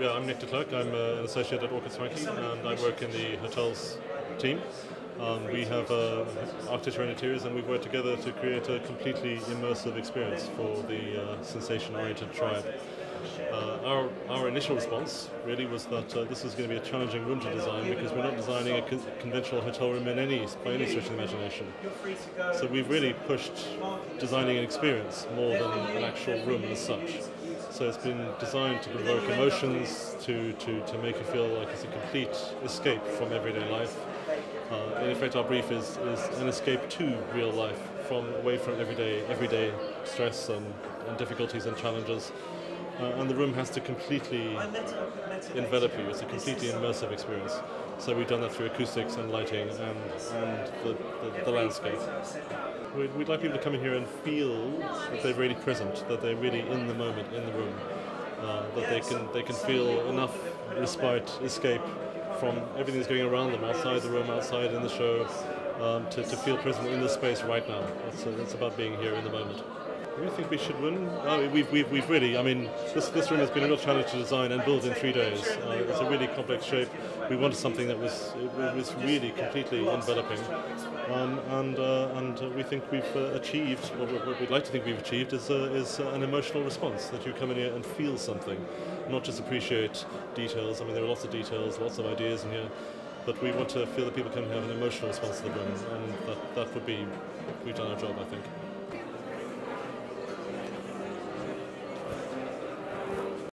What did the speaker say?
Yeah, I'm Nick de. I'm uh, an associate at Aukett Swanke, and I work in the hotels team. Um, we have uh, architecture and interiors, and we've worked together to create a completely immersive experience for the uh, sensation-oriented tribe. Uh, our, our initial response really was that uh, this is going to be a challenging room to design because we're not designing a con- conventional hotel room in any by any stretch of the imagination. So we've really pushed designing an experience more than an actual room as such. So it's been designed to provoke emotions, to, to, to make you feel like it's a complete escape from everyday life. Uh, in effect, our brief is, is an escape to real life, from away from everyday everyday stress and, and difficulties and challenges. Uh, and the room has to completely envelop you. It's a completely immersive experience. So we've done that through acoustics and lighting and, and the, the, the landscape. We'd, we'd like people to come in here and feel that they're really present, that they're really in the moment, in the room, uh, that they can they can feel enough respite, escape from everything that's going around them, outside the room, outside in the show, um, to, to feel present in the space right now. It's, uh, it's about being here in the moment. We think we should win. We've, we've, we've really, I mean, this, this room has been a real challenge to design and build in three days. Uh, it's a really complex shape. We wanted something that was it was really completely enveloping. Um, and uh, and we think we've uh, achieved, what, what we'd like to think we've achieved, is, uh, is uh, an emotional response, that you come in here and feel something, not just appreciate details. I mean, there are lots of details, lots of ideas in here, but we want to feel that people can have an emotional response to the room, and that, that would be, we've done our job, I think.